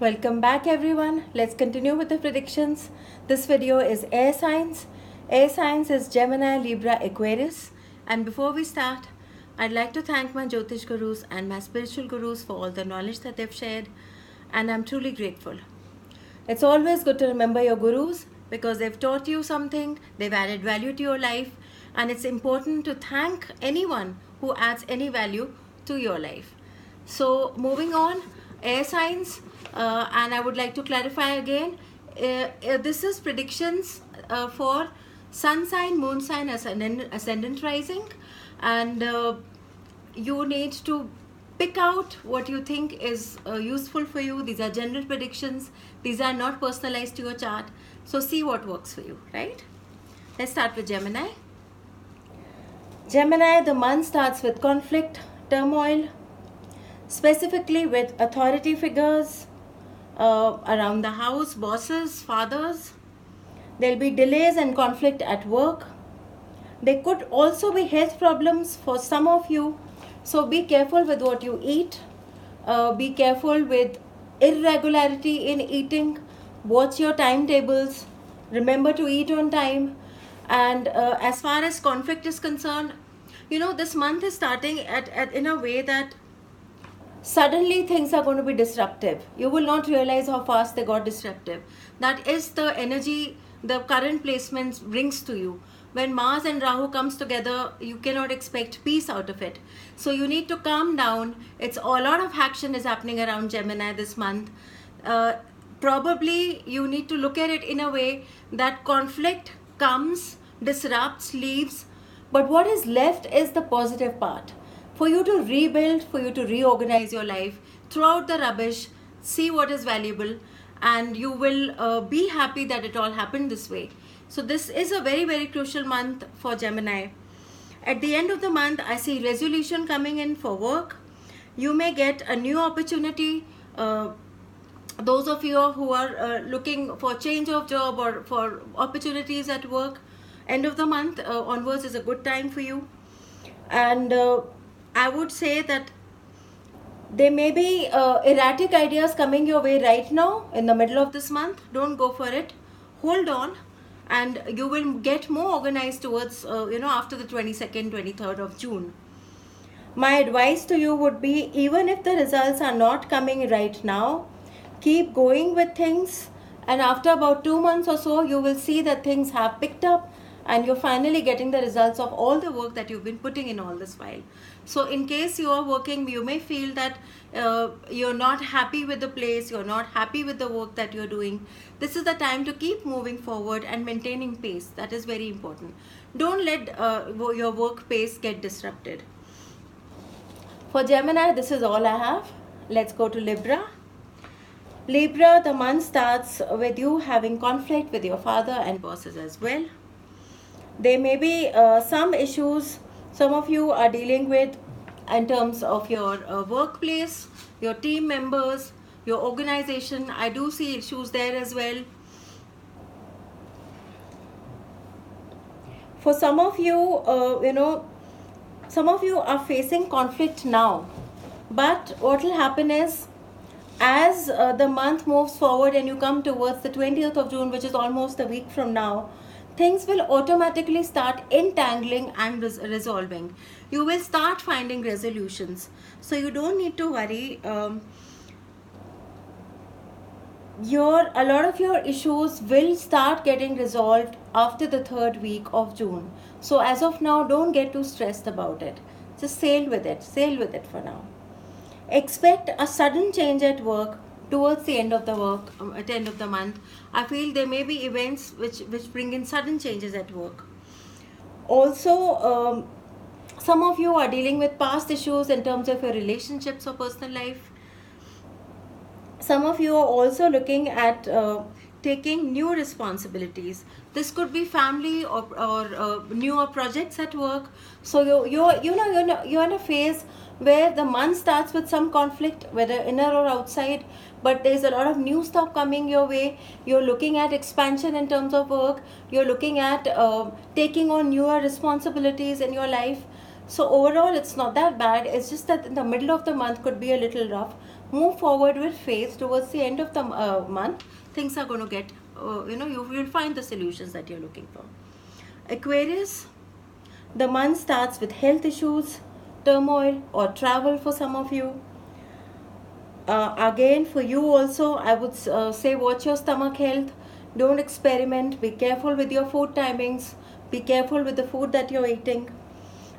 Welcome back everyone. Let's continue with the predictions. This video is air signs. Air signs is Gemini, Libra, Aquarius. And before we start, I'd like to thank my Jyotish gurus and my spiritual gurus for all the knowledge that they've shared. And I'm truly grateful. It's always good to remember your gurus because they've taught you something, they've added value to your life, and it's important to thank anyone who adds any value to your life. So, moving on, air signs uh, and I would like to clarify again uh, uh, this is predictions uh, for sun sign moon sign ascendant, ascendant rising. And uh, you need to pick out what you think is uh, useful for you. These are general predictions. These are not personalized to your chart. So see what works for you right? Let's start with gemini. Gemini the month starts with conflict turmoil specifically with authority figures uh, around the house, bosses, fathers. There'll be delays and conflict at work. There could also be health problems for some of you. So be careful with what you eat. Uh, be careful with irregularity in eating. Watch your timetables. Remember to eat on time. And uh, as far as conflict is concerned, you know, this month is starting at, at in a way that suddenly things are going to be disruptive. You will not realize how fast they got disruptive. That is the energy the current placements brings to you. When Mars and Rahu comes together, you cannot expect peace out of it. So you need to calm down. It's a lot of action is happening around Gemini this month. Uh, probably you need to look at it in a way that conflict comes, disrupts, leaves, but what is left is the positive part for you to rebuild, for you to reorganize your life, throw out the rubbish, see what is valuable, and you will uh, be happy that it all happened this way. So, this is a very, very crucial month for Gemini. At the end of the month, I see resolution coming in for work. You may get a new opportunity. Uh, those of you who are uh, looking for change of job or for opportunities at work, end of the month uh, onwards is a good time for you. And uh, I would say that there may be uh, erratic ideas coming your way right now in the middle of this month. Don't go for it. Hold on and you will get more organized towards, uh, you know, after the 22nd, 23rd of June. My advice to you would be even if the results are not coming right now, keep going with things and after about two months or so, you will see that things have picked up and you're finally getting the results of all the work that you've been putting in all this while. So in case you are working, you may feel that uh, you're not happy with the place, you're not happy with the work that you're doing. This is the time to keep moving forward and maintaining pace. That is very important. Don't let uh, your work pace get disrupted. For Gemini, this is all I have. Let's go to Libra. Libra, the month starts with you having conflict with your father and bosses as well there may be uh, some issues some of you are dealing with in terms of your uh, workplace, your team members, your organization. I do see issues there as well. For some of you, uh, you know, some of you are facing conflict now. But what will happen is, as uh, the month moves forward and you come towards the 20th of June, which is almost a week from now, things will automatically start entangling and res resolving. You will start finding resolutions. So you don't need to worry. Um, your a lot of your issues will start getting resolved after the third week of June. So as of now, don't get too stressed about it. Just sail with it. Sail with it for now. Expect a sudden change at work towards the end of the work um, at the end of the month i feel there may be events which which bring in sudden changes at work. Also um, some of you are dealing with past issues in terms of your relationships or personal life. Some of you are also looking at uh, taking new responsibilities. This could be family or, or uh, newer projects at work. So you you you know you're, you're in a phase where the month starts with some conflict whether inner or outside but there's a lot of new stuff coming your way. You're looking at expansion in terms of work. You're looking at uh, taking on newer responsibilities in your life. So overall it's not that bad. It's just that in the middle of the month could be a little rough move forward with faith towards the end of the uh, month things are going to get uh, you know you will find the solutions that you're looking for. Aquarius the month starts with health issues turmoil or travel for some of you. Uh, again for you also i would uh, say watch your stomach health. Don't experiment. Be careful with your food timings. Be careful with the food that you're eating.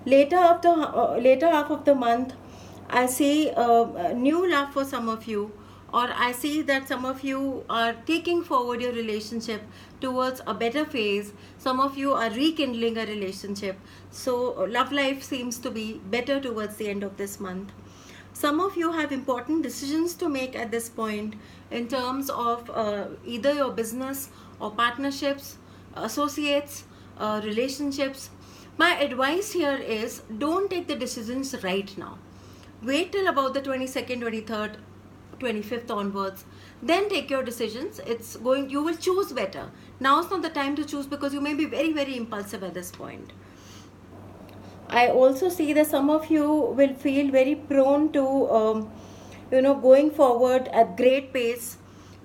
Later after uh, later half of the month i see uh, a new love for some of you or i see that some of you are taking forward your relationship towards a better phase. Some of you are rekindling a relationship. So love life seems to be better towards the end of this month. Some of you have important decisions to make at this point in terms of uh, either your business or partnerships associates uh, relationships. My advice here is don't take the decisions right now wait till about the 22nd 23rd 25th onwards. Then take your decisions. It's going you will choose better. Now is not the time to choose because you may be very very impulsive at this point. I also see that some of you will feel very prone to um, you know going forward at great pace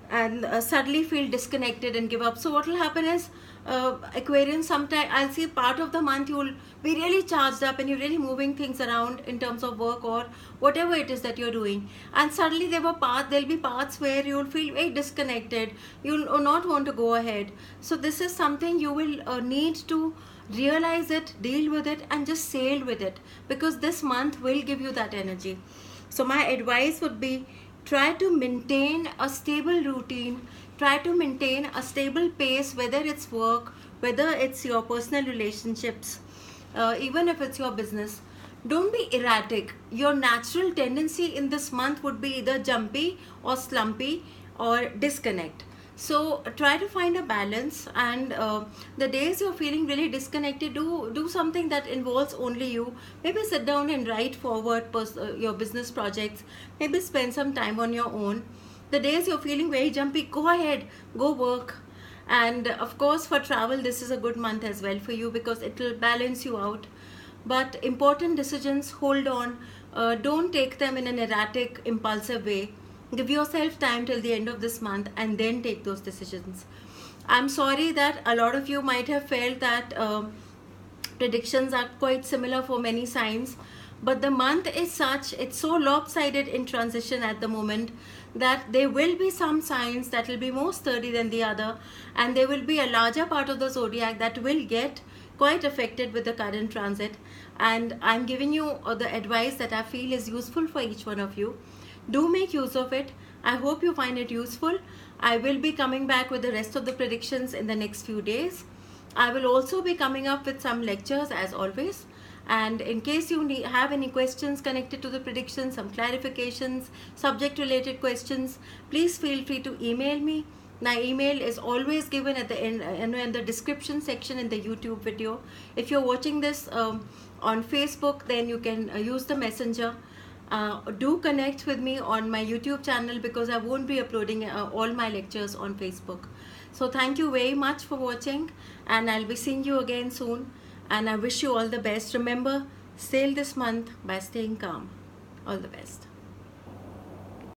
and uh, suddenly feel disconnected and give up. So what will happen is uh, sometime I'll see part of the month you'll be really charged up and you're really moving things around in terms of work or whatever it is that you're doing. And suddenly there were parts, there'll be parts where you'll feel very disconnected. You'll not want to go ahead. So this is something you will uh, need to realize it, deal with it and just sail with it because this month will give you that energy. So my advice would be try to maintain a stable routine try to maintain a stable pace whether it's work whether it's your personal relationships uh, even if it's your business. Don't be erratic. Your natural tendency in this month would be either jumpy or slumpy or disconnect. So try to find a balance and uh, the days you're feeling really disconnected do do something that involves only you. Maybe sit down and write forward uh, your business projects. Maybe spend some time on your own the days you're feeling very jumpy go ahead go work. And of course for travel this is a good month as well for you because it will balance you out. But important decisions hold on. Uh, don't take them in an erratic impulsive way. Give yourself time till the end of this month and then take those decisions. I'm sorry that a lot of you might have felt that uh, predictions are quite similar for many signs but the month is such it's so lopsided in transition at the moment that there will be some signs that will be more sturdy than the other and there will be a larger part of the zodiac that will get quite affected with the current transit and I'm giving you uh, the advice that I feel is useful for each one of you. Do make use of it. I hope you find it useful. I will be coming back with the rest of the predictions in the next few days. I will also be coming up with some lectures as always and in case you need, have any questions connected to the predictions, some clarifications subject related questions please feel free to email me. My email is always given at the end in the description section in the youtube video. If you're watching this um, on facebook then you can uh, use the messenger. Uh, do connect with me on my youtube channel because i won't be uploading uh, all my lectures on facebook. So thank you very much for watching and i'll be seeing you again soon and I wish you all the best. Remember, sail this month by staying calm. All the best.